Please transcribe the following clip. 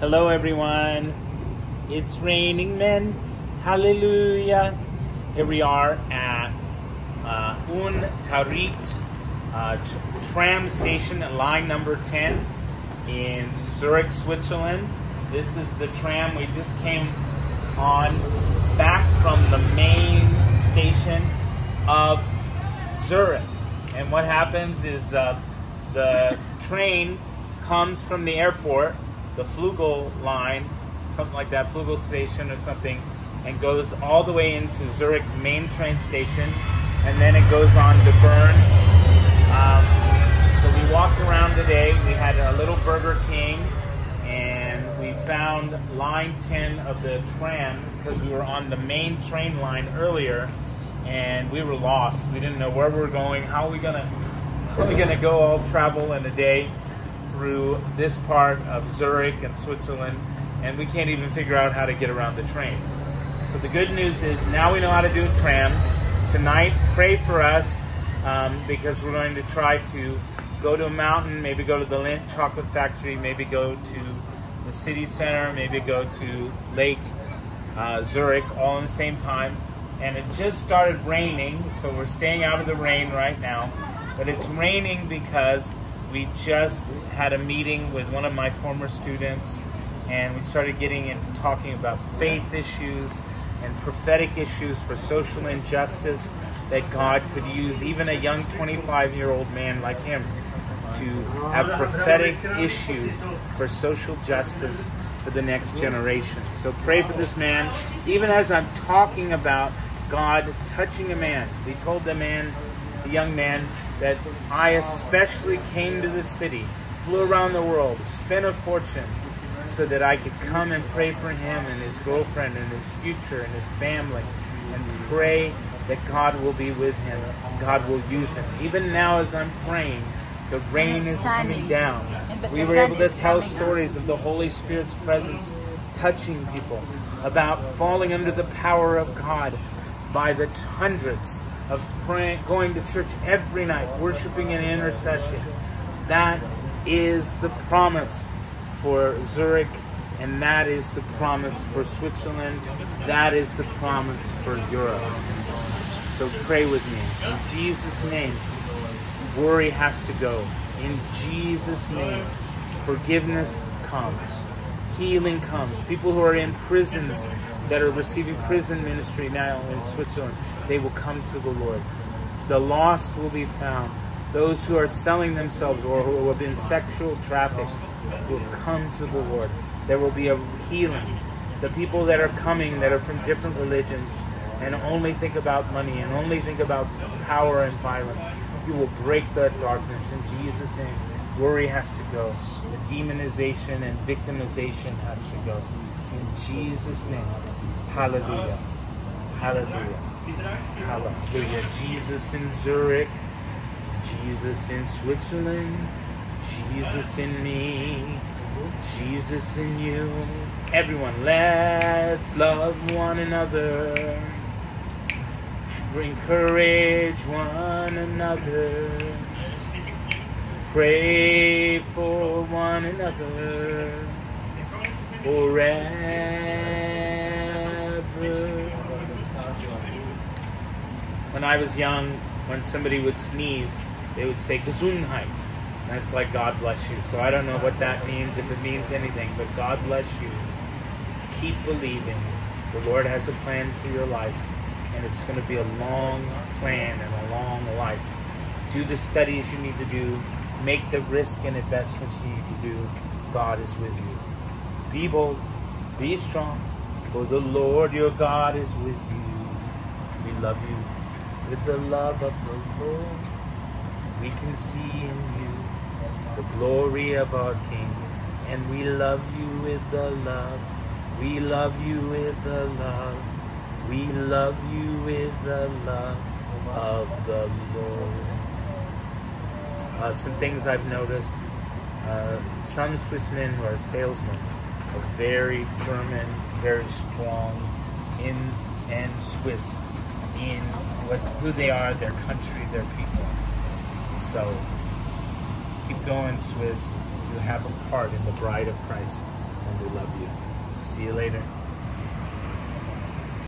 Hello, everyone. It's raining men. Hallelujah. Here we are at uh, Un Tarit uh, tram station at line number 10 in Zurich, Switzerland. This is the tram we just came on back from the main station of Zurich. And what happens is uh, the train comes from the airport, the Flugel line, something like that, Flugel station or something, and goes all the way into Zurich main train station, and then it goes on to Bern. Um, so we walked around today. We had a little Burger King, and we found line 10 of the tram because we were on the main train line earlier, and we were lost. We didn't know where we were going. How we gonna? How we gonna go all travel in a day through this part of Zurich and Switzerland, and we can't even figure out how to get around the trains. So the good news is now we know how to do a tram. Tonight, pray for us um, because we're going to try to go to a mountain, maybe go to the Lindt Chocolate Factory, maybe go to the city center, maybe go to Lake uh, Zurich, all in the same time. And it just started raining, so we're staying out of the rain right now. But it's raining because we just had a meeting with one of my former students, and we started getting into talking about faith issues and prophetic issues for social injustice that God could use even a young 25 year old man like him to have prophetic issues for social justice for the next generation. So pray for this man. Even as I'm talking about God touching a man, he told the man, the young man, that I especially came to this city, flew around the world, spent a fortune so that I could come and pray for him and his girlfriend and his future and his family and pray that God will be with him. God will use him. Even now as I'm praying, the rain is coming down. We were able to tell stories of the Holy Spirit's presence touching people, about falling under the power of God by the hundreds of praying, going to church every night, worshiping in intercession. That is the promise for Zurich, and that is the promise for Switzerland. That is the promise for Europe. So pray with me. In Jesus' name, worry has to go. In Jesus' name, forgiveness comes. Healing comes. People who are in prisons that are receiving prison ministry now in Switzerland, they will come to the Lord. The lost will be found. Those who are selling themselves or who have been sexual trafficked will come to the Lord. There will be a healing. The people that are coming that are from different religions and only think about money and only think about power and violence, you will break that darkness in Jesus' name. Worry has to go. The demonization and victimization has to go. In Jesus' name. Hallelujah. Hallelujah. Hallelujah. Jesus in Zurich. Jesus in Switzerland. Jesus in me. Jesus in you. Everyone, let's love one another. Bring courage one another. Pray for one another forever. When I was young, when somebody would sneeze, they would say Gesundheit. That's like God bless you. So I don't know what that means, if it means anything, but God bless you. Keep believing. The Lord has a plan for your life, and it's going to be a long plan and a long life. Do the studies you need to do, make the risk and investments you need to do. God is with you. Be bold, be strong, for the Lord your God is with you. We love you with the love of the Lord. We can see in you the glory of our King, and we love you with the love. We love you with the love. We love you with the love of the Lord. Uh, some things I've noticed. Uh, some Swiss men who are salesmen very German, very strong in and Swiss in what who they are, their country, their people. So keep going, Swiss. You have a part in the bride of Christ. and we love you. See you later.